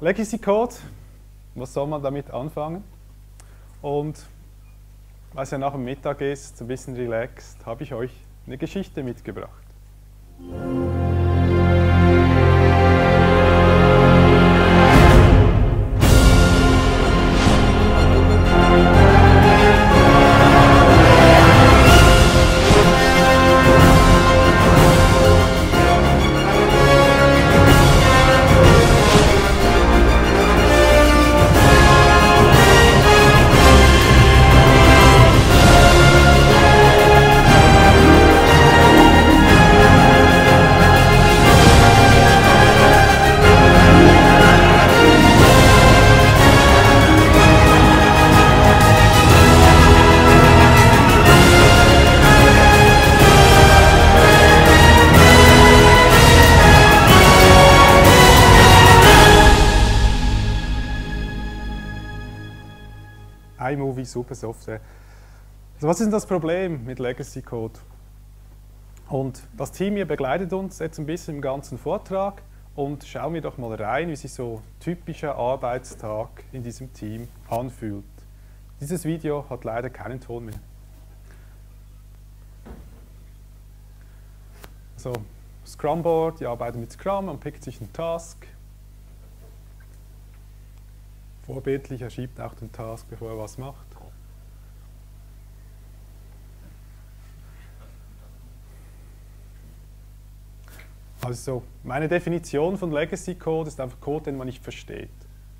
Legacy Code, was soll man damit anfangen? Und weil es ja nach dem Mittag ist, ein bisschen relaxed, habe ich euch eine Geschichte mitgebracht. Software. Also was ist denn das Problem mit Legacy Code? Und das Team hier begleitet uns jetzt ein bisschen im ganzen Vortrag und schauen wir doch mal rein, wie sich so typischer Arbeitstag in diesem Team anfühlt. Dieses Video hat leider keinen Ton mehr. So, Scrum Board, ihr arbeitet mit Scrum, man pickt sich einen Task, vorbildlich, er schiebt auch den Task, bevor er was macht. Also meine Definition von Legacy Code ist einfach Code, den man nicht versteht.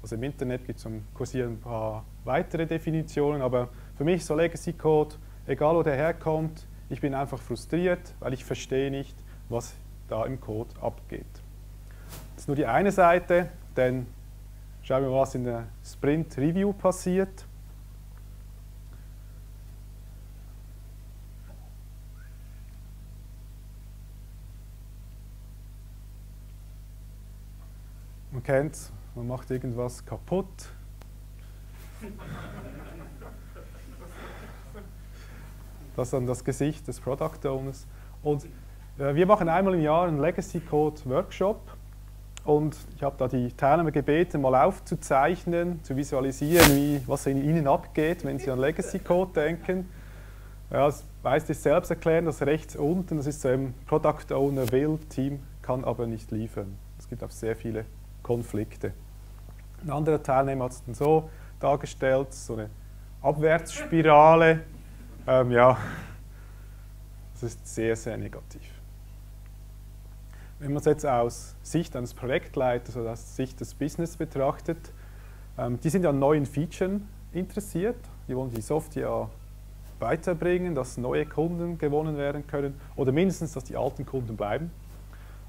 Also im Internet gibt es kursieren ein paar weitere Definitionen, aber für mich ist so Legacy Code, egal wo der herkommt, ich bin einfach frustriert, weil ich verstehe nicht, was da im Code abgeht. Das ist nur die eine Seite, denn Schauen wir mal, was in der Sprint Review passiert. Man kennt es, man macht irgendwas kaputt. Das ist dann das Gesicht des Product Owners. Und äh, wir machen einmal im Jahr einen Legacy Code Workshop und ich habe da die Teilnehmer gebeten, mal aufzuzeichnen, zu visualisieren, wie, was in ihnen abgeht, wenn sie an Legacy Code denken. Ja, das weiß ich selbst erklären, das rechts unten, das ist so ein Product Owner will, Team kann aber nicht liefern. Es gibt auch sehr viele Konflikte. Ein anderer Teilnehmer hat es dann so dargestellt, so eine Abwärtsspirale. Ähm, ja, das ist sehr, sehr negativ. Wenn man es jetzt aus Sicht eines Projektleiters oder aus Sicht des Business betrachtet, ähm, die sind an neuen Features interessiert. Die wollen die Software weiterbringen, dass neue Kunden gewonnen werden können oder mindestens, dass die alten Kunden bleiben.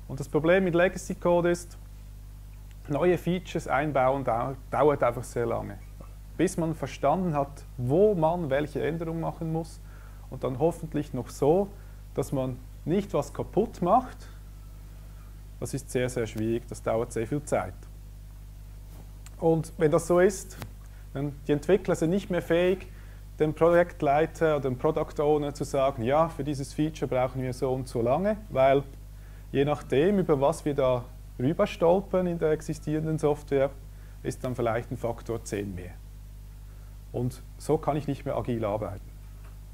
Und das Problem mit Legacy Code ist, neue Features einbauen dauert einfach sehr lange. Bis man verstanden hat, wo man welche Änderungen machen muss und dann hoffentlich noch so, dass man nicht was kaputt macht, das ist sehr, sehr schwierig, das dauert sehr viel Zeit. Und wenn das so ist, dann die Entwickler sind nicht mehr fähig, dem Projektleiter oder dem Product Owner zu sagen, ja, für dieses Feature brauchen wir so und so lange, weil je nachdem, über was wir da rüberstolpern in der existierenden Software, ist dann vielleicht ein Faktor 10 mehr. Und so kann ich nicht mehr agil arbeiten.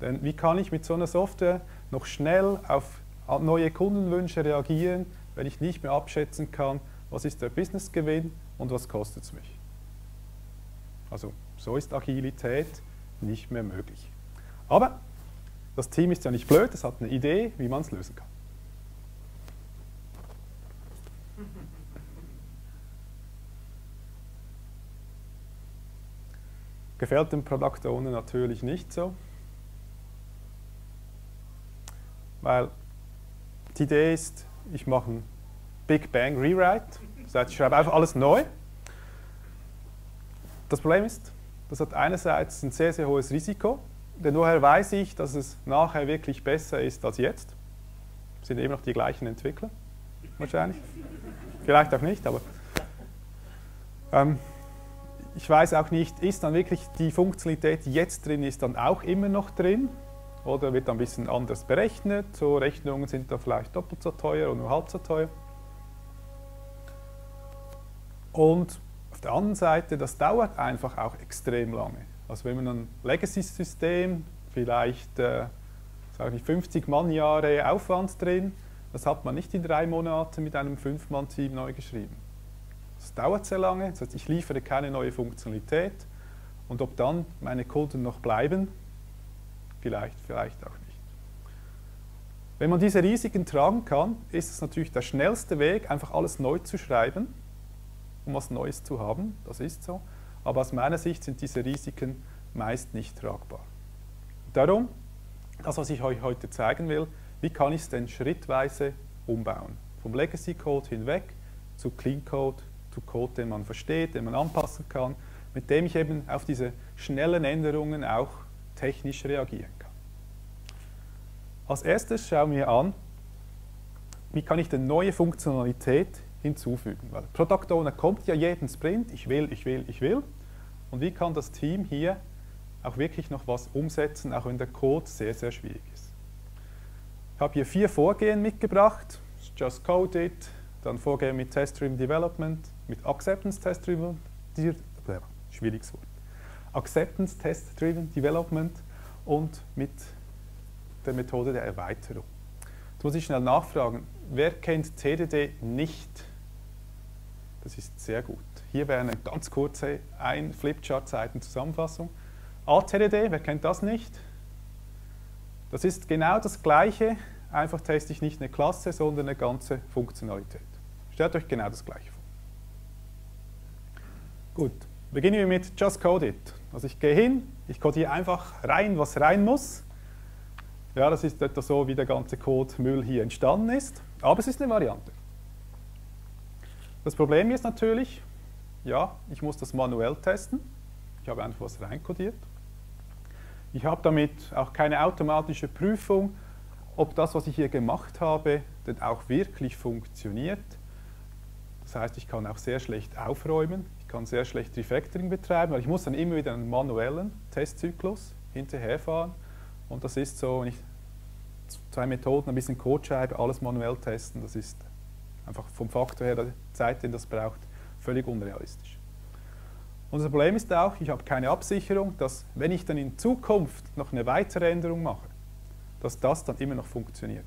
Denn wie kann ich mit so einer Software noch schnell auf neue Kundenwünsche reagieren, wenn ich nicht mehr abschätzen kann, was ist der Businessgewinn und was kostet es mich. Also so ist Agilität nicht mehr möglich. Aber das Team ist ja nicht blöd, es hat eine Idee, wie man es lösen kann. Gefällt dem Product Owner natürlich nicht so, weil die Idee ist, ich mache ein Big Bang Rewrite. Das heißt, ich schreibe einfach alles neu. Das Problem ist, das hat einerseits ein sehr, sehr hohes Risiko, denn woher weiß ich, dass es nachher wirklich besser ist als jetzt? Das sind eben noch die gleichen Entwickler, wahrscheinlich. Vielleicht auch nicht, aber ähm, ich weiß auch nicht, ist dann wirklich die Funktionalität, jetzt drin ist, dann auch immer noch drin? oder wird ein bisschen anders berechnet. So Rechnungen sind da vielleicht doppelt so teuer oder nur halb so teuer. Und der anderen Seite, das dauert einfach auch extrem lange. Also wenn man ein Legacy-System, vielleicht äh, sage ich 50 Mannjahre Aufwand drin, das hat man nicht in drei Monaten mit einem Fünf-Mann-Team neu geschrieben. Das dauert sehr lange, das heißt, ich liefere keine neue Funktionalität und ob dann meine Kunden noch bleiben, vielleicht, vielleicht auch nicht. Wenn man diese Risiken tragen kann, ist es natürlich der schnellste Weg, einfach alles neu zu schreiben, um was Neues zu haben. Das ist so. Aber aus meiner Sicht sind diese Risiken meist nicht tragbar. Darum, das, was ich euch heute zeigen will, wie kann ich es denn schrittweise umbauen? Vom Legacy Code hinweg zu Clean Code, zu Code, den man versteht, den man anpassen kann, mit dem ich eben auf diese schnellen Änderungen auch technisch reagieren kann. Als erstes schauen wir an, wie kann ich denn neue Funktionalität hinzufügen. Weil Product Owner kommt ja jeden Sprint, ich will, ich will, ich will. Und wie kann das Team hier auch wirklich noch was umsetzen, auch wenn der Code sehr, sehr schwierig ist. Ich habe hier vier Vorgehen mitgebracht. Just Code It, dann Vorgehen mit Test-Driven Development, mit Acceptance Test-Driven, schwieriges Wort. Acceptance Test-Driven Development und mit der Methode der Erweiterung. Jetzt muss ich schnell nachfragen, wer kennt TDD nicht? Das ist sehr gut. Hier wäre eine ganz kurze ein Flipchart-Seiten Zusammenfassung. ATDD, wer kennt das nicht? Das ist genau das Gleiche, einfach teste ich nicht eine Klasse, sondern eine ganze Funktionalität. Stellt euch genau das Gleiche vor. Gut, beginnen wir mit Just Code It. Also ich gehe hin, ich codiere einfach rein, was rein muss. Ja, das ist etwa so, wie der ganze Code-Müll hier entstanden ist. Aber es ist eine Variante. Das Problem ist natürlich, ja, ich muss das manuell testen. Ich habe einfach was reinkodiert. Ich habe damit auch keine automatische Prüfung, ob das, was ich hier gemacht habe, denn auch wirklich funktioniert. Das heißt, ich kann auch sehr schlecht aufräumen, ich kann sehr schlecht Refactoring betreiben, weil ich muss dann immer wieder einen manuellen Testzyklus hinterherfahren. Und das ist so, wenn ich zwei Methoden, ein bisschen Code schreibe, alles manuell testen, das ist einfach vom Faktor her der Zeit, den das braucht, völlig unrealistisch. Unser Problem ist auch, ich habe keine Absicherung, dass wenn ich dann in Zukunft noch eine weitere Änderung mache, dass das dann immer noch funktioniert.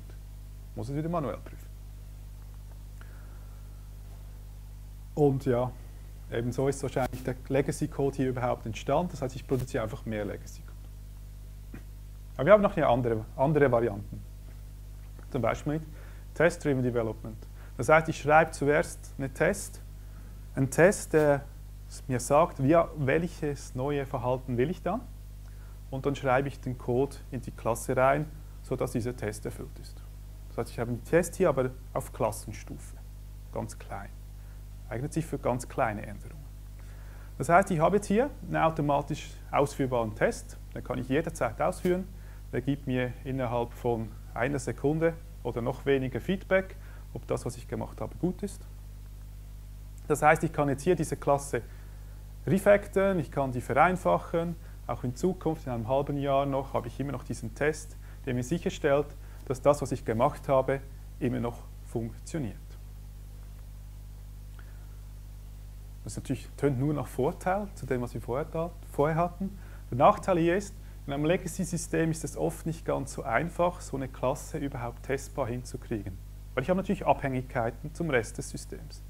Ich muss es wieder manuell prüfen. Und ja, ebenso ist wahrscheinlich der Legacy-Code hier überhaupt entstanden. Das heißt, ich produziere einfach mehr Legacy-Code. Aber wir haben noch eine andere, andere Varianten. Zum Beispiel mit Test-Driven Development. Das heißt, ich schreibe zuerst einen Test, einen Test, der mir sagt, wie, welches neue Verhalten will ich dann. Und dann schreibe ich den Code in die Klasse rein, sodass dieser Test erfüllt ist. Das heißt, ich habe einen Test hier, aber auf Klassenstufe, ganz klein. Eignet sich für ganz kleine Änderungen. Das heißt, ich habe jetzt hier einen automatisch ausführbaren Test, den kann ich jederzeit ausführen. Der gibt mir innerhalb von einer Sekunde oder noch weniger Feedback, ob das, was ich gemacht habe, gut ist. Das heißt, ich kann jetzt hier diese Klasse refactoren, ich kann die vereinfachen. Auch in Zukunft, in einem halben Jahr noch, habe ich immer noch diesen Test, der mir sicherstellt, dass das, was ich gemacht habe, immer noch funktioniert. Das natürlich tönt nur nach Vorteil zu dem, was wir vorher, hatten. Der Nachteil hier ist, in einem Legacy-System ist es oft nicht ganz so einfach, so eine Klasse überhaupt testbar hinzukriegen. Weil ich habe natürlich Abhängigkeiten zum Rest des Systems.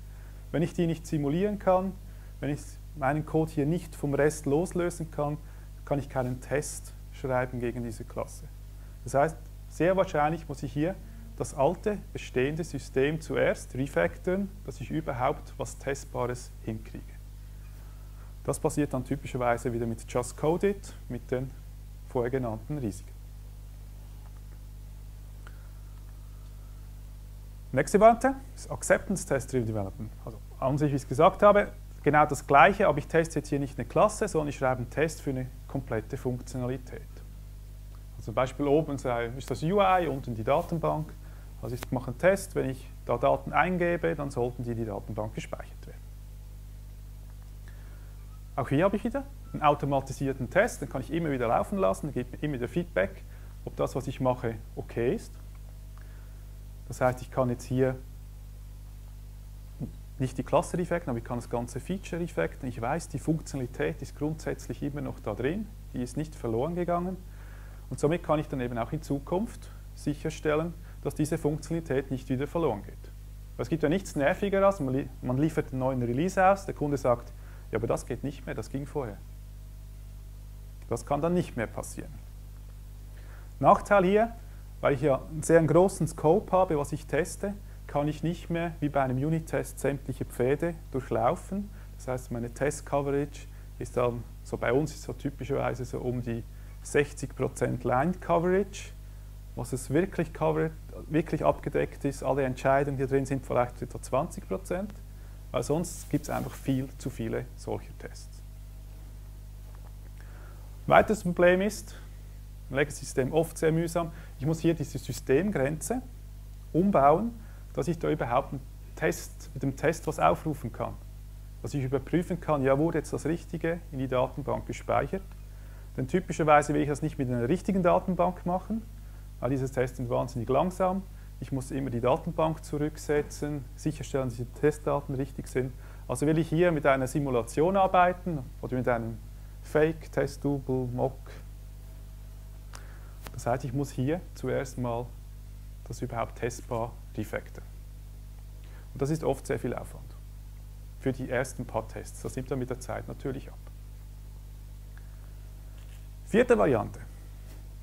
Wenn ich die nicht simulieren kann, wenn ich meinen Code hier nicht vom Rest loslösen kann, kann ich keinen Test schreiben gegen diese Klasse. Das heißt, sehr wahrscheinlich muss ich hier das alte, bestehende System zuerst refactoren, dass ich überhaupt was Testbares hinkriege. Das passiert dann typischerweise wieder mit Just Code It, mit den vorher genannten Risiken. Nächste Variante ist Acceptance Test Driven Development. Also an sich, wie ich es gesagt habe, genau das Gleiche, aber ich teste jetzt hier nicht eine Klasse, sondern ich schreibe einen Test für eine komplette Funktionalität. Also zum Beispiel oben ist das UI, unten die Datenbank. Also ich mache einen Test, wenn ich da Daten eingebe, dann sollten die in die Datenbank gespeichert werden. Auch hier habe ich wieder einen automatisierten Test, den kann ich immer wieder laufen lassen, der gibt mir immer wieder Feedback, ob das, was ich mache, okay ist. Das heißt, ich kann jetzt hier nicht die Cluster-Effekte, aber ich kann das ganze Feature-Effekten. Ich weiß, die Funktionalität ist grundsätzlich immer noch da drin, die ist nicht verloren gegangen. Und somit kann ich dann eben auch in Zukunft sicherstellen, dass diese Funktionalität nicht wieder verloren geht. Es gibt ja nichts Nervigeres, man liefert einen neuen Release aus, der Kunde sagt, ja, aber das geht nicht mehr, das ging vorher. Das kann dann nicht mehr passieren. Nachteil hier, weil ich ja einen sehr großen Scope habe, was ich teste, kann ich nicht mehr wie bei einem Unit-Test sämtliche Pfade durchlaufen. Das heißt, meine Test-Coverage ist dann, so bei uns ist so typischerweise so um die 60% Line-Coverage, was es wirklich, covered, wirklich abgedeckt ist. Alle Entscheidungen, die drin sind, vielleicht etwa 20%, weil sonst gibt es einfach viel zu viele solcher Tests. Ein weiteres Problem ist, im Legacy-System oft sehr mühsam, ich muss hier diese Systemgrenze umbauen, dass ich da überhaupt Test, mit dem Test was aufrufen kann. Dass ich überprüfen kann, ja, wurde jetzt das Richtige in die Datenbank gespeichert. Denn typischerweise will ich das nicht mit einer richtigen Datenbank machen, weil diese Tests sind wahnsinnig langsam. Ich muss immer die Datenbank zurücksetzen, sicherstellen, dass die Testdaten richtig sind. Also will ich hier mit einer Simulation arbeiten oder mit einem Fake, Test, Double, Mock. Das heißt, ich muss hier zuerst mal das überhaupt testbar refactoren. Und das ist oft sehr viel Aufwand für die ersten paar Tests. Das nimmt dann mit der Zeit natürlich ab. Vierte Variante.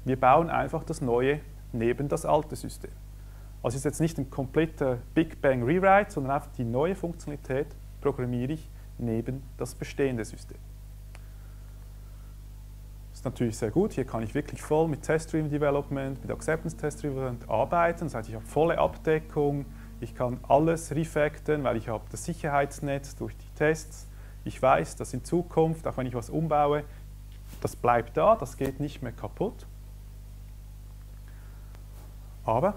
Wir bauen einfach das Neue neben das alte System. Also es ist jetzt nicht ein kompletter Big Bang Rewrite, sondern einfach die neue Funktionalität programmiere ich neben das bestehende System. Das ist natürlich sehr gut. Hier kann ich wirklich voll mit Test-Driven Development, mit Acceptance Test Development arbeiten. Das heißt, ich habe volle Abdeckung, ich kann alles refactoren, weil ich habe das Sicherheitsnetz durch die Tests. Ich weiß, dass in Zukunft, auch wenn ich was umbaue, das bleibt da, das geht nicht mehr kaputt. Aber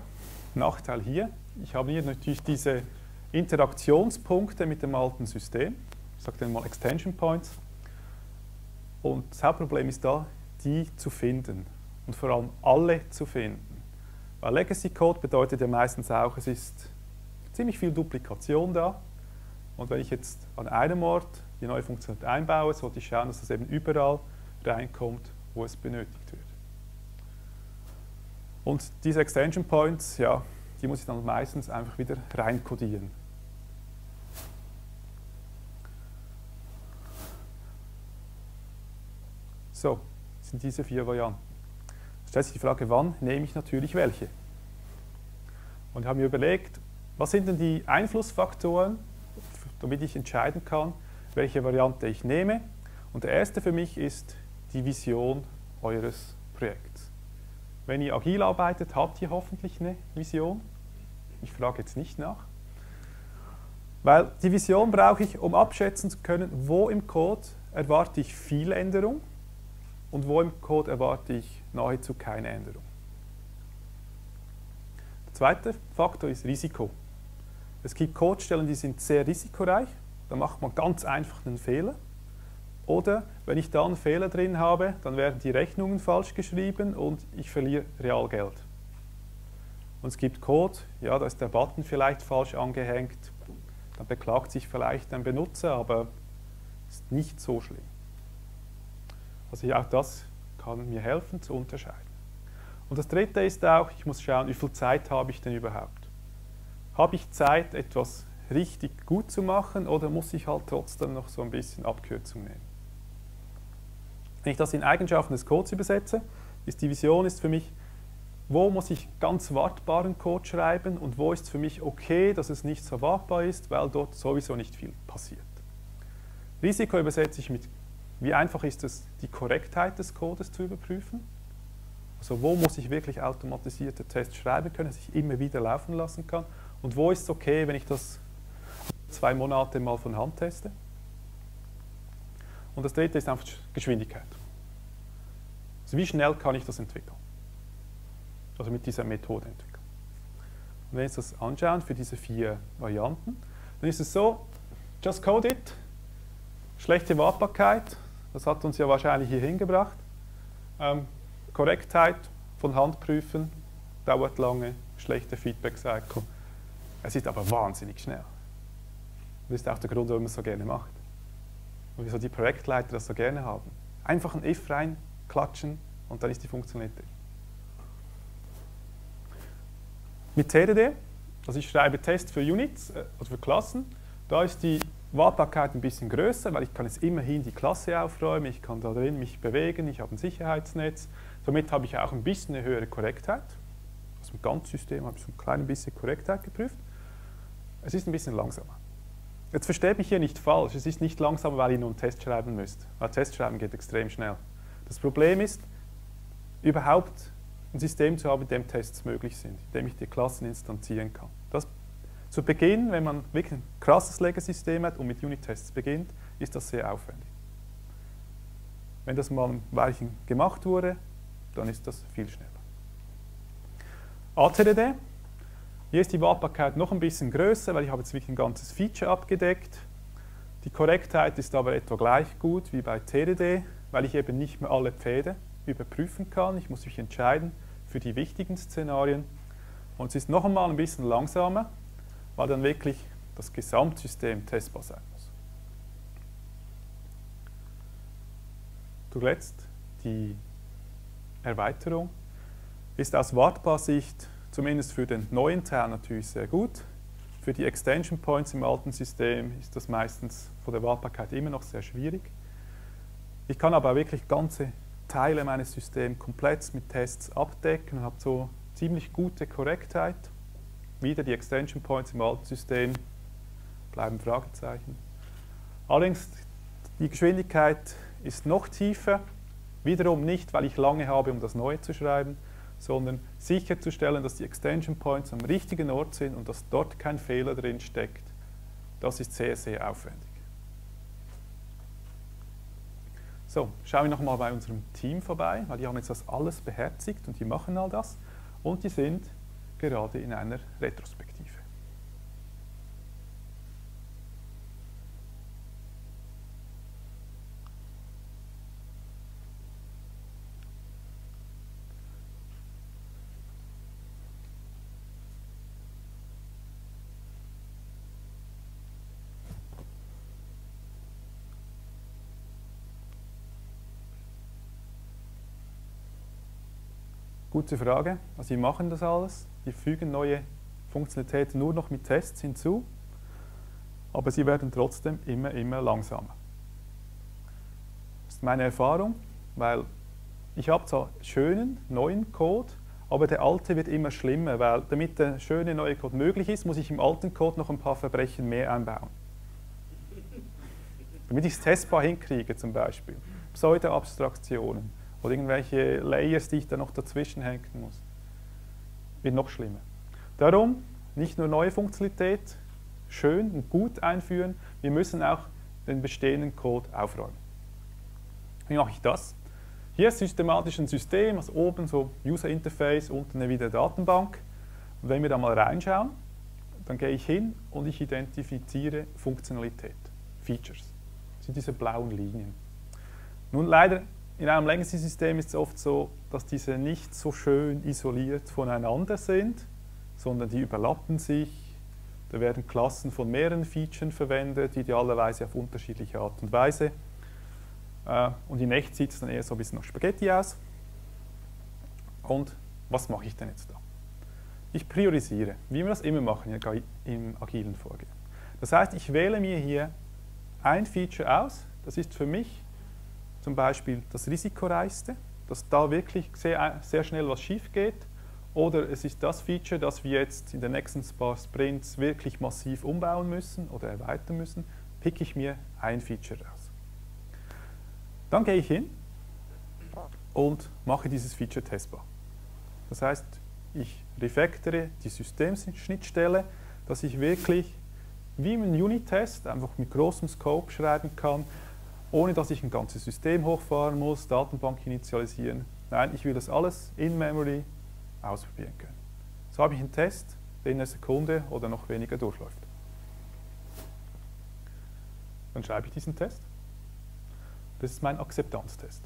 Nachteil hier, ich habe hier natürlich diese Interaktionspunkte mit dem alten System. Ich sage den mal Extension Points. Und das Hauptproblem ist da, die zu finden und vor allem alle zu finden. Weil Legacy Code bedeutet ja meistens auch, es ist ziemlich viel Duplikation da. Und wenn ich jetzt an einem Ort die neue Funktion einbaue, sollte ich schauen, dass das eben überall reinkommt, wo es benötigt wird. Und diese Extension Points, ja, die muss ich dann meistens einfach wieder reinkodieren. So, sind diese vier Varianten. Stellt sich die Frage, wann nehme ich natürlich welche? Und ich habe mir überlegt, was sind denn die Einflussfaktoren, damit ich entscheiden kann, welche Variante ich nehme? Und der erste für mich ist die Vision eures Projekts. Wenn ihr agil arbeitet, habt ihr hoffentlich eine Vision. Ich frage jetzt nicht nach. Weil die Vision brauche ich, um abschätzen zu können, wo im Code erwarte ich viel Änderung und wo im Code erwarte ich nahezu keine Änderung. Der zweite Faktor ist Risiko. Es gibt Codestellen, die sind sehr risikoreich, da macht man ganz einfach einen Fehler. Oder wenn ich da einen Fehler drin habe, dann werden die Rechnungen falsch geschrieben und ich verliere Realgeld. Und es gibt Code, ja, da ist der Button vielleicht falsch angehängt, dann beklagt sich vielleicht ein Benutzer, aber ist nicht so schlimm. Also auch das kann mir helfen zu unterscheiden. Und das dritte ist auch, ich muss schauen, wie viel Zeit habe ich denn überhaupt? Habe ich Zeit, etwas richtig gut zu machen oder muss ich halt trotzdem noch so ein bisschen Abkürzung nehmen? Wenn ich das in Eigenschaften des Codes übersetze, ist die Vision ist für mich, wo muss ich ganz wartbaren Code schreiben und wo ist es für mich okay, dass es nicht so wartbar ist, weil dort sowieso nicht viel passiert. Risiko übersetze ich mit, wie einfach ist es, die Korrektheit des Codes zu überprüfen. Also wo muss ich wirklich automatisierte Tests schreiben können, dass ich immer wieder laufen lassen kann und wo ist es okay, wenn ich das zwei Monate mal von Hand teste. Und das dritte ist einfach Geschwindigkeit. Also wie schnell kann ich das entwickeln? Also mit dieser Methode entwickeln. Und wenn wir uns das anschauen für diese vier Varianten, dann ist es so, just code it, schlechte Wartbarkeit, das hat uns ja wahrscheinlich hier hingebracht, ähm, Korrektheit von Hand prüfen, dauert lange, schlechte Feedback-Cycle. Es ist aber wahnsinnig schnell. das ist auch der Grund, warum man es so gerne macht. Und wieso die Projektleiter das so gerne haben. Einfach ein if reinklatschen und dann ist die Funktionalität. Mit TDD, also ich schreibe Tests für Units, äh, also für Klassen, da ist die Wartbarkeit ein bisschen größer, weil ich kann jetzt immerhin die Klasse aufräumen, ich kann da drin mich bewegen, ich habe ein Sicherheitsnetz. Somit habe ich auch ein bisschen eine höhere Korrektheit. Also im ganzen System habe ich so ein klein bisschen Korrektheit geprüft. Es ist ein bisschen langsamer. Jetzt versteht mich hier nicht falsch, es ist nicht langsamer, weil ihr nur einen Test schreiben müsst. Weil Test schreiben geht extrem schnell. Das Problem ist, überhaupt ein System zu haben, in dem Tests möglich sind, in dem ich die Klassen instanzieren kann. Das zu Beginn, wenn man wirklich ein krasses Legacy-System hat und mit Unit-Tests beginnt, ist das sehr aufwendig. Wenn das mal ein Weilchen gemacht wurde, dann ist das viel schneller. ATDD, hier ist die Wartbarkeit noch ein bisschen größer, weil ich habe jetzt wirklich ein ganzes Feature abgedeckt. Die Korrektheit ist aber etwa gleich gut wie bei TDD, weil ich eben nicht mehr alle Pfade überprüfen kann. Ich muss mich entscheiden für die wichtigen Szenarien. Und es ist noch einmal ein bisschen langsamer, weil dann wirklich das Gesamtsystem testbar sein muss. Zuletzt die Erweiterung ist aus Wartbar-Sicht zumindest für den neuen Teil natürlich sehr gut. Für die Extension Points im alten System ist das meistens von der Wartbarkeit immer noch sehr schwierig. Ich kann aber wirklich ganze Teile meines Systems komplett mit Tests abdecken und habe so ziemlich gute Korrektheit wieder die Extension Points im alten System bleiben Fragezeichen. Allerdings die Geschwindigkeit ist noch tiefer, wiederum nicht, weil ich lange habe, um das Neue zu schreiben, sondern sicherzustellen, dass die Extension Points am richtigen Ort sind und dass dort kein Fehler drin steckt. Das ist sehr, sehr aufwendig. So, schauen wir nochmal bei unserem Team vorbei, weil die haben jetzt das alles beherzigt und die machen all das. Und die sind gerade in einer Retrospektive. Gute Frage. Also wir machen das alles. Wir fügen neue Funktionalitäten nur noch mit Tests hinzu, aber sie werden trotzdem immer, immer langsamer. Das ist meine Erfahrung, weil ich habe zwar schönen neuen Code, aber der alte wird immer schlimmer, weil damit der schöne neue Code möglich ist, muss ich im alten Code noch ein paar Verbrechen mehr einbauen. Damit ich es testbar hinkriege zum Beispiel. Pseudo-Abstraktionen oder irgendwelche Layers, die ich da noch dazwischen hängen muss. Wird noch schlimmer. Darum nicht nur neue Funktionalität schön und gut einführen, wir müssen auch den bestehenden Code aufräumen. Wie mache ich das? Hier ist systematisch ein System, also oben so User Interface, unten wieder Datenbank. Und wenn wir da mal reinschauen, dann gehe ich hin und ich identifiziere Funktionalität, Features. Das sind diese blauen Linien. Nun leider in einem Legacy-System ist es oft so, dass diese nicht so schön isoliert voneinander sind, sondern die überlappen sich. Da werden Klassen von mehreren Features verwendet, idealerweise auf unterschiedliche Art und Weise. Äh, und in echt sieht es dann eher so ein bisschen nach Spaghetti aus. Und was mache ich denn jetzt da? Ich priorisiere, wie wir das immer machen im agilen Vorgehen. Das heißt, ich wähle mir hier ein Feature aus, das ist für mich zum Beispiel das risikoreichste, dass da wirklich sehr, sehr schnell was schief geht. Oder es ist das Feature, das wir jetzt in den nächsten paar Sprints wirklich massiv umbauen müssen oder erweitern müssen, picke ich mir ein Feature raus. Dann gehe ich hin und mache dieses Feature testbar. Das heißt, ich refactere die Systemschnittstelle, dass ich wirklich wie im Unit-Test einfach mit großem Scope schreiben kann, ohne dass ich ein ganzes System hochfahren muss, Datenbank initialisieren. Nein, ich will das alles in Memory ausprobieren können. So habe ich einen Test, der in einer Sekunde oder noch weniger durchläuft. Dann schreibe ich diesen Test. Das ist mein Akzeptanztest.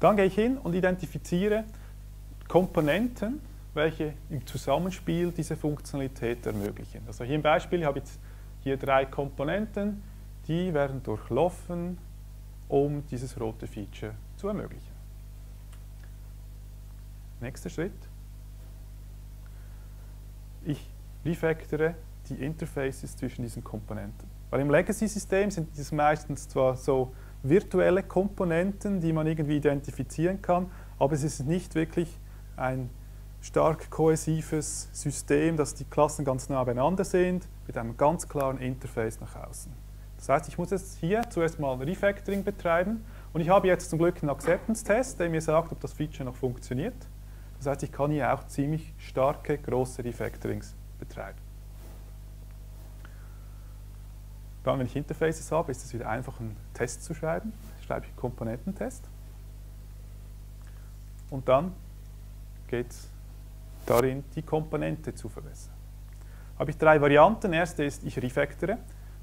Dann gehe ich hin und identifiziere Komponenten, welche im Zusammenspiel diese Funktionalität ermöglichen. Also hier im Beispiel habe ich hier drei Komponenten, die werden durchlaufen, um dieses rote Feature zu ermöglichen. Nächster Schritt. Ich refactore die Interfaces zwischen diesen Komponenten. Weil im Legacy-System sind das meistens zwar so virtuelle Komponenten, die man irgendwie identifizieren kann, aber es ist nicht wirklich ein stark kohäsives System, dass die Klassen ganz nah beieinander sind, mit einem ganz klaren Interface nach außen. Das heißt, ich muss jetzt hier zuerst mal Refactoring betreiben und ich habe jetzt zum Glück einen Acceptance-Test, der mir sagt, ob das Feature noch funktioniert. Das heißt, ich kann hier auch ziemlich starke, große Refactorings betreiben. Dann, wenn ich Interfaces habe, ist es wieder einfach, einen Test zu schreiben. Ich schreibe ich Komponententest. Und dann geht es darin, die Komponente zu verbessern. Habe ich drei Varianten. Erste ist, ich refactore.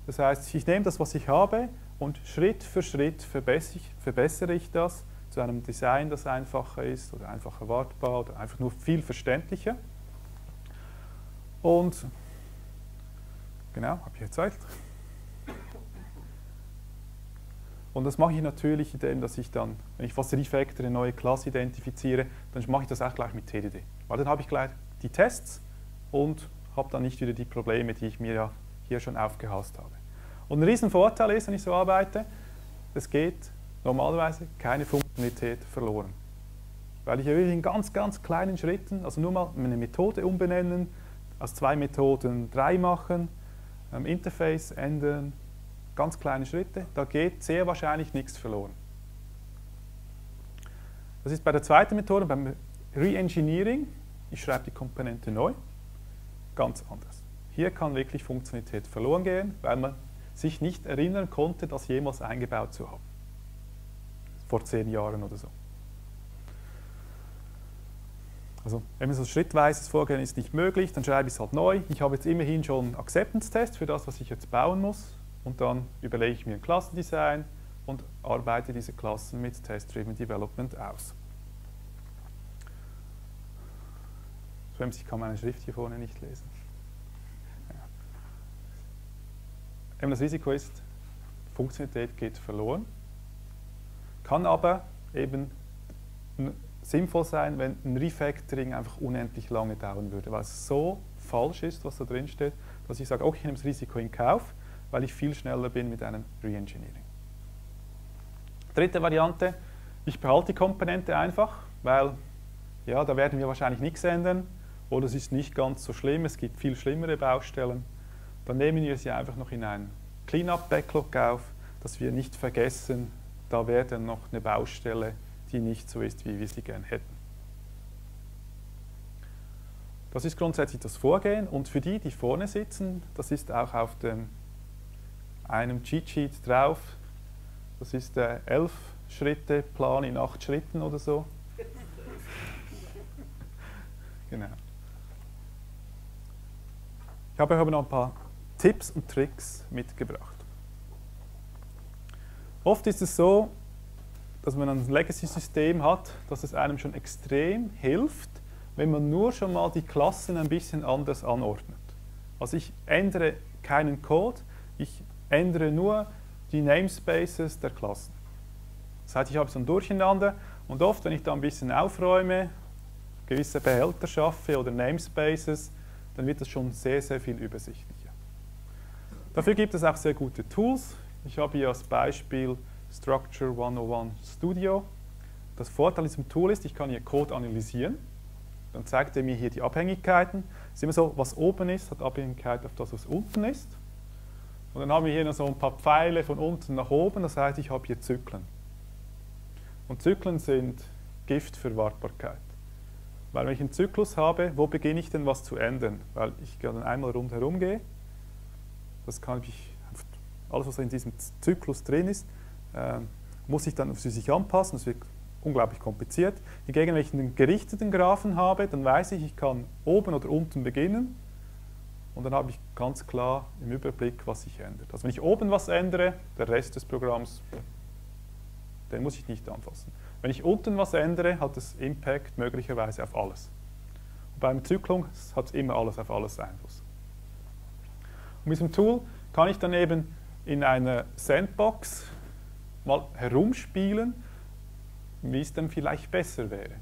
Das heißt, ich nehme das, was ich habe und Schritt für Schritt verbessere ich das zu einem Design, das einfacher ist oder einfacher wartbar oder einfach nur viel verständlicher. Und genau, habe ich gezeigt. Und das mache ich natürlich, indem dass ich dann, wenn ich was Refactor, eine neue Klasse identifiziere, dann mache ich das auch gleich mit TDD. Weil dann habe ich gleich die Tests und habe dann nicht wieder die Probleme, die ich mir ja hier schon aufgehasst habe. Und ein Riesenvorteil ist, wenn ich so arbeite, es geht normalerweise keine Funktionalität verloren. Weil ich ja wirklich in ganz, ganz kleinen Schritten, also nur mal eine Methode umbenennen, aus zwei Methoden drei machen, ähm, Interface ändern, ganz kleine Schritte, da geht sehr wahrscheinlich nichts verloren. Das ist bei der zweiten Methode, beim Reengineering, ich schreibe die Komponente neu, ganz anders. Hier kann wirklich Funktionalität verloren gehen, weil man sich nicht erinnern konnte, das jemals eingebaut zu haben. Vor zehn Jahren oder so. Also wenn so schrittweises Vorgehen ist nicht möglich, dann schreibe ich es halt neu. Ich habe jetzt immerhin schon einen Acceptance-Test für das, was ich jetzt bauen muss und dann überlege ich mir ein Klassendesign und arbeite diese Klassen mit Test-Driven Development aus. Ich kann meine Schrift hier vorne nicht lesen. Ja. Eben das Risiko ist, Funktionalität geht verloren, kann aber eben sinnvoll sein, wenn ein Refactoring einfach unendlich lange dauern würde, weil es so falsch ist, was da drin steht, dass ich sage, okay, ich nehme das Risiko in Kauf, weil ich viel schneller bin mit einem Reengineering. Dritte Variante, ich behalte die Komponente einfach, weil ja, da werden wir wahrscheinlich nichts ändern oder es ist nicht ganz so schlimm, es gibt viel schlimmere Baustellen. Dann nehmen wir sie einfach noch in einen Cleanup-Backlog auf, dass wir nicht vergessen, da wäre dann noch eine Baustelle, die nicht so ist, wie wir sie gern hätten. Das ist grundsätzlich das Vorgehen und für die, die vorne sitzen, das ist auch auf dem einem Cheat Sheet drauf. Das ist der 11 Schritte Plan in 8 Schritten oder so. genau. Ich habe euch aber noch ein paar Tipps und Tricks mitgebracht. Oft ist es so, dass man ein Legacy-System hat, dass es einem schon extrem hilft, wenn man nur schon mal die Klassen ein bisschen anders anordnet. Also ich ändere keinen Code, ich ändere nur die Namespaces der Klassen. Das heißt, ich habe so ein Durcheinander und oft, wenn ich da ein bisschen aufräume, gewisse Behälter schaffe oder Namespaces, dann wird das schon sehr, sehr viel übersichtlicher. Dafür gibt es auch sehr gute Tools. Ich habe hier als Beispiel Structure 101 Studio. Das Vorteil diesem Tool ist, ich kann hier Code analysieren. Dann zeigt er mir hier die Abhängigkeiten. Es ist immer so, was oben ist, hat Abhängigkeit auf das, was unten ist. Und dann haben wir hier noch so ein paar Pfeile von unten nach oben, das heißt, ich habe hier Zyklen. Und Zyklen sind Gift für Wartbarkeit. Weil wenn ich einen Zyklus habe, wo beginne ich denn was zu ändern? Weil ich dann einmal rundherum gehe, das kann ich, alles was in diesem Zyklus drin ist, äh, muss ich dann für sich anpassen, das wird unglaublich kompliziert. Hingegen, wenn ich einen gerichteten Graphen habe, dann weiß ich, ich kann oben oder unten beginnen und dann habe ich ganz klar im Überblick, was sich ändert. Also wenn ich oben was ändere, der Rest des Programms, den muss ich nicht anfassen. Wenn ich unten was ändere, hat es Impact möglicherweise auf alles. Und beim Zyklung hat es immer alles auf alles Einfluss. Mit diesem Tool kann ich dann eben in einer Sandbox mal herumspielen, wie es dann vielleicht besser wäre.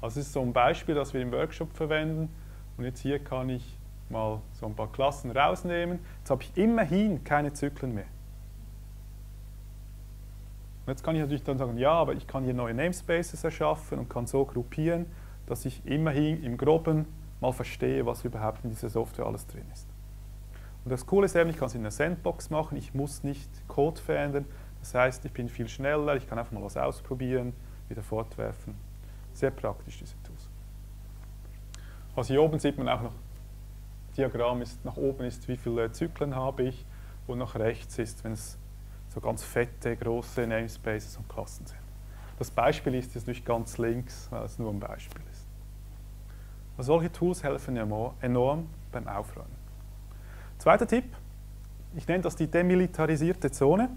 Also das ist so ein Beispiel, das wir im Workshop verwenden. Und jetzt hier kann ich mal so ein paar Klassen rausnehmen. Jetzt habe ich immerhin keine Zyklen mehr. Und jetzt kann ich natürlich dann sagen, ja, aber ich kann hier neue Namespaces erschaffen und kann so gruppieren, dass ich immerhin im Groben mal verstehe, was überhaupt in dieser Software alles drin ist. Und das Coole ist eben, ich kann es in einer Sandbox machen, ich muss nicht Code verändern. Das heißt, ich bin viel schneller, ich kann einfach mal was ausprobieren, wieder fortwerfen. Sehr praktisch, diese Tools. Also hier oben sieht man auch noch, Diagramm ist, nach oben ist, wie viele Zyklen habe ich und nach rechts ist, wenn es so ganz fette, große Namespaces und Klassen sind. Das Beispiel ist jetzt nicht ganz links, weil es nur ein Beispiel ist. Also solche Tools helfen enorm beim Aufräumen. Zweiter Tipp, ich nenne das die demilitarisierte Zone.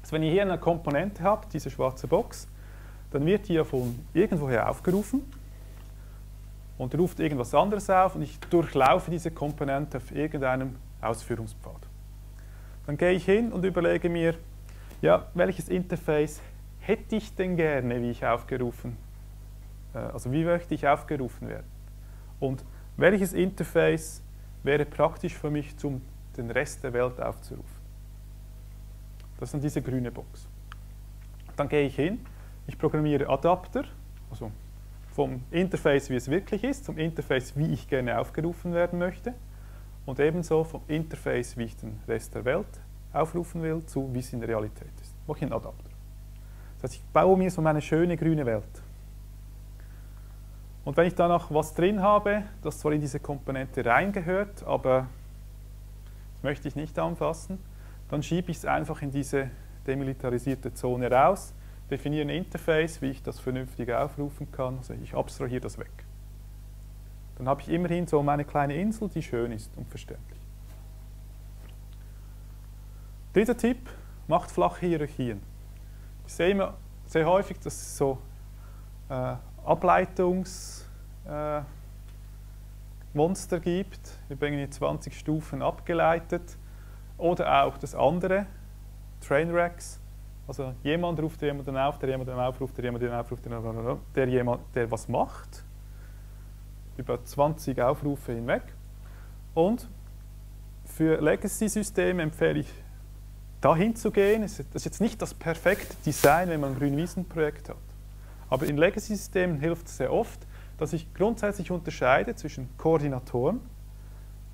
Also wenn ihr hier eine Komponente habt, diese schwarze Box, dann wird die ja von irgendwoher aufgerufen und ruft irgendwas anderes auf und ich durchlaufe diese Komponente auf irgendeinem Ausführungspfad. Dann gehe ich hin und überlege mir, ja, welches Interface hätte ich denn gerne, wie ich aufgerufen, äh, also wie möchte ich aufgerufen werden? Und welches Interface wäre praktisch für mich, um den Rest der Welt aufzurufen? Das ist dann diese grüne Box. Dann gehe ich hin, ich programmiere Adapter, also vom Interface, wie es wirklich ist, zum Interface, wie ich gerne aufgerufen werden möchte und ebenso vom Interface, wie ich den Rest der Welt aufrufen will, zu wie es in der Realität ist. Mache ich einen Adapter. Das heißt, ich baue mir so meine schöne grüne Welt. Und wenn ich da noch was drin habe, das zwar in diese Komponente reingehört, aber das möchte ich nicht anfassen, dann schiebe ich es einfach in diese demilitarisierte Zone raus, definiere ein Interface, wie ich das vernünftig aufrufen kann, also ich abstrahiere das weg. Dann habe ich immerhin so meine kleine Insel, die schön ist und verständlich. Dritter Tipp, macht flache Hierarchien. Ich sehe immer sehr häufig, dass so äh, Ableitungsmonster äh, gibt, über 20 Stufen abgeleitet. Oder auch das andere, Trainwrecks. Also jemand ruft jemanden auf, der jemanden aufruft, der jemanden aufruft, der jemand, der was macht. Über 20 Aufrufe hinweg. Und für Legacy-Systeme empfehle ich, dahin zu gehen. Das ist jetzt nicht das perfekte Design, wenn man ein Grünwiesen-Projekt hat. Aber in Legacy-Systemen hilft es sehr oft, dass ich grundsätzlich unterscheide zwischen Koordinatoren.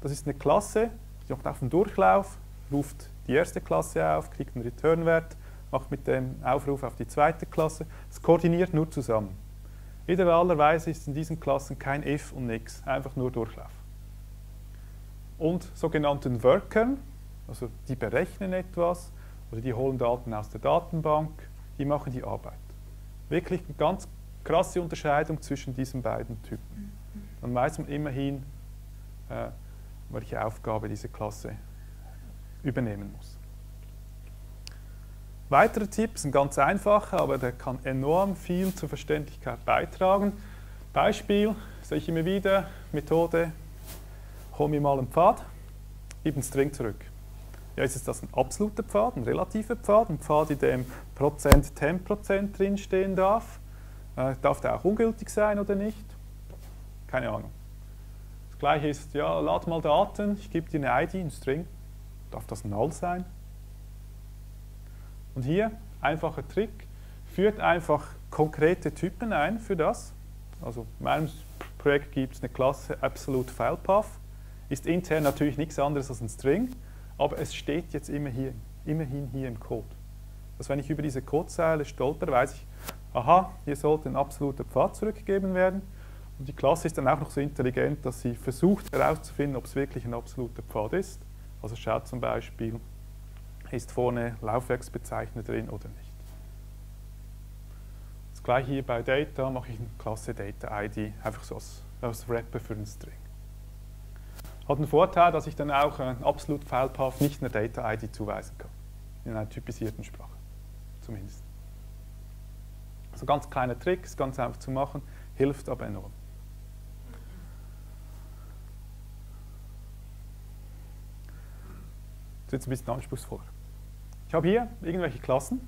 Das ist eine Klasse, die macht auf dem Durchlauf, ruft die erste Klasse auf, kriegt einen Return-Wert, macht mit dem Aufruf auf die zweite Klasse. Es koordiniert nur zusammen. Idealerweise ist in diesen Klassen kein if und nix, einfach nur Durchlauf. Und sogenannten Workern, also die berechnen etwas oder die holen Daten aus der Datenbank, die machen die Arbeit. Wirklich eine ganz krasse Unterscheidung zwischen diesen beiden Typen. Dann weiß man immerhin, äh, welche Aufgabe diese Klasse übernehmen muss. Weitere Tipps sind ganz einfache, aber der kann enorm viel zur Verständlichkeit beitragen. Beispiel, sehe ich immer wieder, Methode, hol mir mal einen Pfad, gib einen String zurück. Ja, ist das ein absoluter Pfad, ein relativer Pfad, ein Pfad, in dem Prozent 10% drinstehen darf? Äh, darf der auch ungültig sein oder nicht? Keine Ahnung. Das gleiche ist, ja, lad mal Daten, ich gebe dir eine ID, ein String. Darf das null sein? Und hier, einfacher Trick, führt einfach konkrete Typen ein für das. Also in meinem Projekt gibt es eine Klasse Absolute File Path. Ist intern natürlich nichts anderes als ein String, aber es steht jetzt immer hier, immerhin hier im Code. Dass wenn ich über diese Codezeile stolper, weiß ich, aha, hier sollte ein absoluter Pfad zurückgegeben werden. Und die Klasse ist dann auch noch so intelligent, dass sie versucht herauszufinden, ob es wirklich ein absoluter Pfad ist. Also schaut zum Beispiel, ist vorne Laufwerksbezeichner drin oder nicht. Das gleiche hier bei Data mache ich eine Klasse Data ID, einfach so als, als Wrapper für einen String. Hat einen Vorteil, dass ich dann auch einen Absolute File Path nicht einer Data ID zuweisen kann. In einer typisierten Sprache, zumindest. Also ganz kleiner Trick, ist ganz einfach zu machen, hilft aber enorm. ist jetzt ein bisschen anspruchsvoller. Ich habe hier irgendwelche Klassen,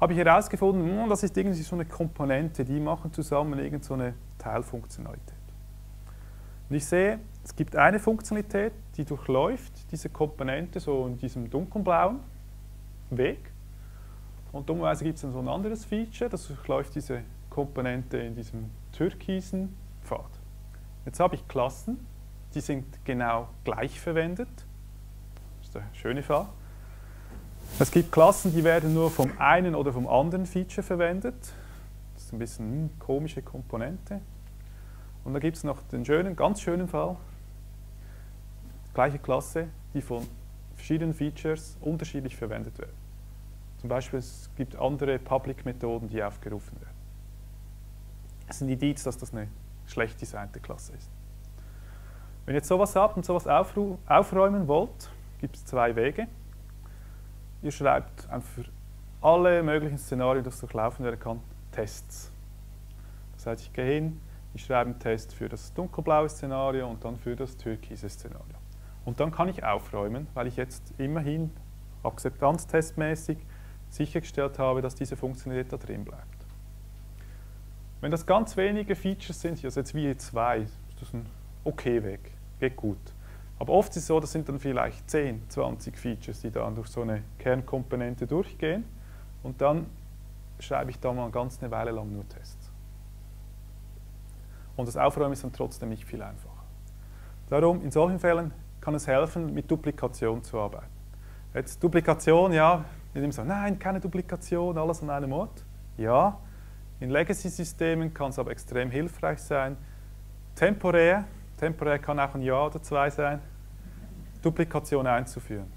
habe ich herausgefunden, hm, das ist irgendwie so eine Komponente, die machen zusammen irgendeine so Teilfunktionalität. Und ich sehe, es gibt eine Funktionalität, die durchläuft diese Komponente so in diesem dunkelblauen Weg. Und dummerweise gibt es dann so ein anderes Feature, das durchläuft diese Komponente in diesem türkisen Pfad. Jetzt habe ich Klassen, die sind genau gleich verwendet. Das ist der schöne Fall. Es gibt Klassen, die werden nur vom einen oder vom anderen Feature verwendet. Das ist ein bisschen eine komische Komponente. Und dann gibt es noch den schönen, ganz schönen Fall, gleiche Klasse, die von verschiedenen Features unterschiedlich verwendet werden. Zum Beispiel es gibt andere Public-Methoden, die aufgerufen werden. Das ist ein Indiz, dass das eine schlecht designte Klasse ist. Wenn ihr jetzt sowas habt und sowas aufräumen wollt, gibt es zwei Wege. Ihr schreibt einfach für alle möglichen Szenarien, das durchlaufen werden kann, Tests. Das heißt, ich gehe hin, ich schreibe einen Test für das dunkelblaue Szenario und dann für das türkise Szenario. Und dann kann ich aufräumen, weil ich jetzt immerhin akzeptanztestmäßig sichergestellt habe, dass diese Funktionalität da drin bleibt. Wenn das ganz wenige Features sind, also jetzt wie hier zwei, ist das ein okay Weg, geht gut. Aber oft ist es so, das sind dann vielleicht 10, 20 Features, die dann durch so eine Kernkomponente durchgehen und dann schreibe ich da mal ganz eine Weile lang nur Tests. Und das Aufräumen ist dann trotzdem nicht viel einfacher. Darum, in solchen Fällen kann es helfen, mit Duplikation zu arbeiten. Jetzt Duplikation, ja, wir nehmen so, nein, keine Duplikation, alles an einem Ort. Ja, in Legacy-Systemen kann es aber extrem hilfreich sein, temporär temporär kann auch ein Jahr oder zwei sein, Duplikation einzuführen.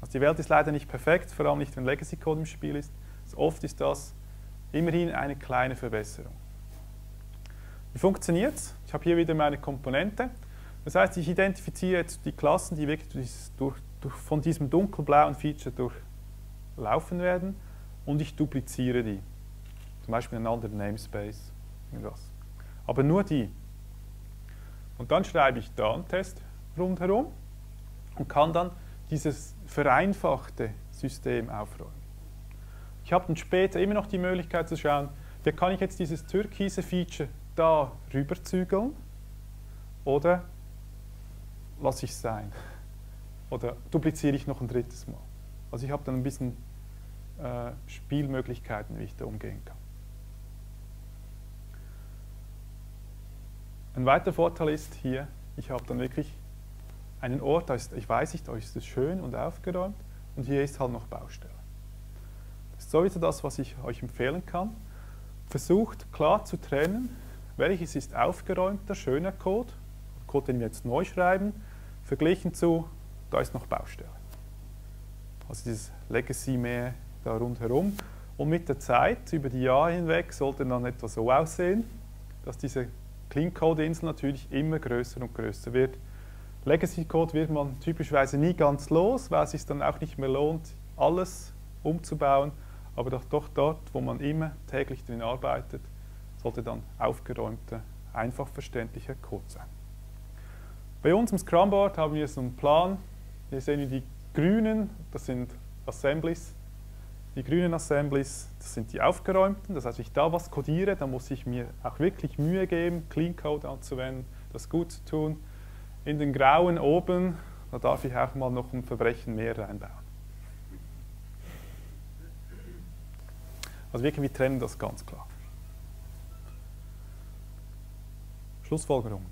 Also die Welt ist leider nicht perfekt, vor allem nicht, wenn Legacy Code im Spiel ist. Also oft ist das immerhin eine kleine Verbesserung. Wie funktioniert es? Ich habe hier wieder meine Komponente. Das heißt, ich identifiziere jetzt die Klassen, die wirklich durch, durch, von diesem dunkelblauen Feature durchlaufen werden und ich dupliziere die. Zum Beispiel einen anderen Namespace. Irgendwas. Aber nur die. Und dann schreibe ich da einen Test rundherum und kann dann dieses vereinfachte System aufräumen. Ich habe dann später immer noch die Möglichkeit zu schauen, wie kann ich jetzt dieses türkise Feature da rüberzügeln oder lasse ich sein oder dupliziere ich noch ein drittes Mal. Also ich habe dann ein bisschen äh, Spielmöglichkeiten, wie ich da umgehen kann. Ein weiterer Vorteil ist hier, ich habe dann wirklich einen Ort, da ist, ich weiß nicht, da ist es schön und aufgeräumt und hier ist halt noch Baustelle. Das ist sowieso das, was ich euch empfehlen kann. Versucht klar zu trennen, welches ist aufgeräumter, schöner Code, Code, den wir jetzt neu schreiben, verglichen zu, da ist noch Baustelle. Also dieses Legacy mehr da rundherum. Und mit der Zeit, über die Jahre hinweg, sollte dann etwa so aussehen, dass diese Clean Code Insel natürlich immer größer und größer wird. Legacy Code wird man typischerweise nie ganz los, weil es sich dann auch nicht mehr lohnt, alles umzubauen. Aber doch, doch dort, wo man immer täglich drin arbeitet, sollte dann aufgeräumter, einfach verständlicher Code sein. Bei uns im Scrum Board haben wir so einen Plan. Hier sehen wir die grünen, das sind Assemblies, die grünen Assemblies, das sind die aufgeräumten. Das heißt, wenn ich da was codiere, dann muss ich mir auch wirklich Mühe geben, Clean Code anzuwenden, das gut zu tun. In den grauen oben, da darf ich auch mal noch ein Verbrechen mehr reinbauen. Also wirklich, wir trennen das ganz klar. Schlussfolgerung.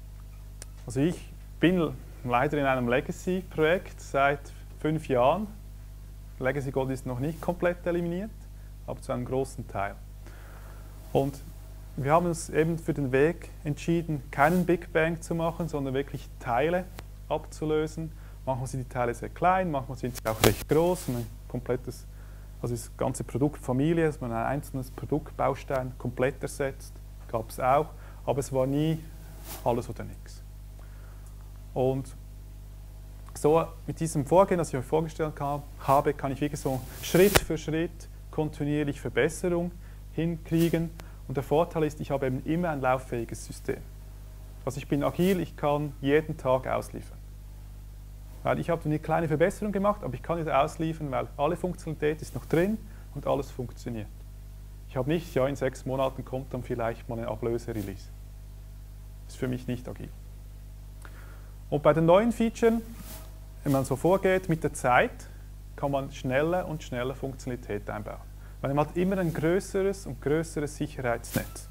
Also ich bin leider in einem Legacy-Projekt seit fünf Jahren Legacy Code ist noch nicht komplett eliminiert, aber zu einem großen Teil. Und wir haben uns eben für den Weg entschieden, keinen Big Bang zu machen, sondern wirklich Teile abzulösen. Manchmal sind die Teile sehr klein, manchmal sind sie auch recht groß. ein komplettes, also das ganze Produktfamilie, dass man ein einzelnes Produktbaustein komplett ersetzt, gab es auch, aber es war nie alles oder nichts. Und so mit diesem Vorgehen, das ich euch vorgestellt habe, kann ich wirklich so Schritt für Schritt kontinuierlich Verbesserung hinkriegen. Und der Vorteil ist, ich habe eben immer ein lauffähiges System. Also ich bin agil, ich kann jeden Tag ausliefern. Weil ich habe eine kleine Verbesserung gemacht, aber ich kann nicht ausliefern, weil alle Funktionalität ist noch drin und alles funktioniert. Ich habe nicht, ja, in sechs Monaten kommt dann vielleicht mal ein Ablöse-Release. Ist für mich nicht agil. Und bei den neuen Features, wenn man so vorgeht, mit der Zeit kann man schneller und schneller Funktionalität einbauen. Weil man hat immer ein größeres und größeres Sicherheitsnetz.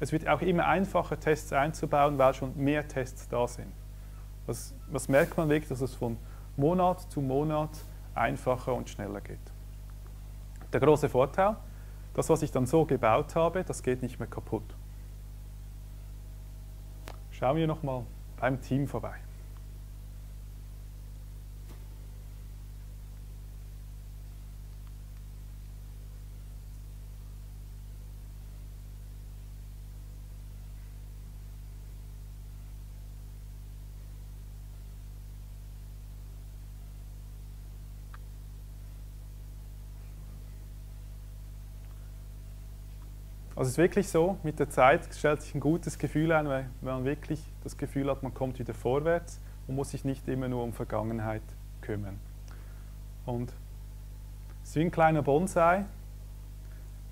Es wird auch immer einfacher, Tests einzubauen, weil schon mehr Tests da sind. Was, was merkt man wirklich, dass es von Monat zu Monat einfacher und schneller geht. Der große Vorteil, das, was ich dann so gebaut habe, das geht nicht mehr kaputt. Schauen wir nochmal beim Team vorbei. Also es ist wirklich so, mit der Zeit stellt sich ein gutes Gefühl ein, weil man wirklich das Gefühl hat, man kommt wieder vorwärts und muss sich nicht immer nur um Vergangenheit kümmern. Und es ist wie ein kleiner Bonsai.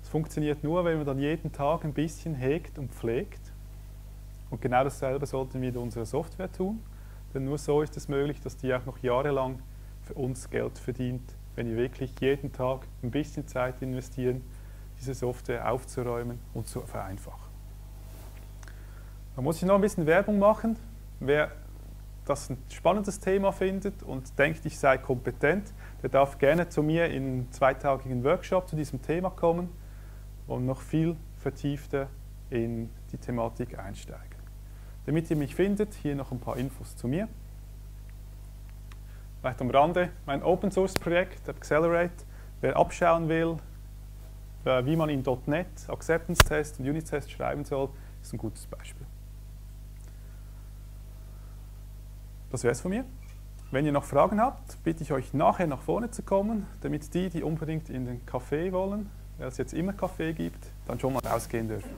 Es funktioniert nur, wenn man dann jeden Tag ein bisschen hegt und pflegt. Und genau dasselbe sollten wir mit unserer Software tun. Denn nur so ist es möglich, dass die auch noch jahrelang für uns Geld verdient, wenn wir wirklich jeden Tag ein bisschen Zeit investieren diese Software aufzuräumen und zu vereinfachen. Da muss ich noch ein bisschen Werbung machen. Wer das ein spannendes Thema findet und denkt, ich sei kompetent, der darf gerne zu mir in einen zweitagigen Workshop zu diesem Thema kommen und noch viel vertiefter in die Thematik einsteigen. Damit ihr mich findet, hier noch ein paar Infos zu mir. Vielleicht am Rande, mein Open Source Projekt Accelerate. Wer abschauen will, wie man in .NET Acceptance Test und Unit Test schreiben soll, ist ein gutes Beispiel. Das wäre es von mir. Wenn ihr noch Fragen habt, bitte ich euch nachher nach vorne zu kommen, damit die, die unbedingt in den Café wollen, weil es jetzt immer Kaffee gibt, dann schon mal rausgehen dürfen.